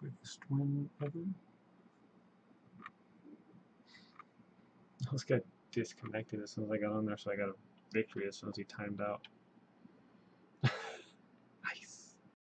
quickest win ever. I just got disconnected as soon as I got on there, so I got a victory as soon as he timed out.